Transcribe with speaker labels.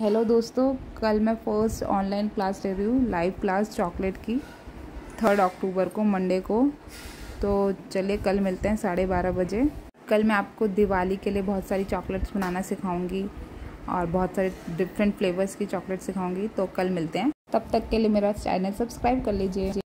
Speaker 1: Hello दोस्तों, कल मैं फ़र्स्ट ऑनलाइन क्लास ले रही हूँ लाइव क्लास चॉकलेट की थर्ड अक्टूबर को मंडे को। तो चलिए, कल मिलते हैं साढ़े बारह बजे। कल मैं आपको दिवाली के लिए बहुत सारी चॉकलेट्स बनाना सिखाऊँगी और बहुत सारे डिफरेंट फ्लेवर्स की चॉकलेट सिखाऊँगी तो कल मिलते हैं। तब तक के लिए मेरा चैनल सब्सक्राइब कर लीजिए।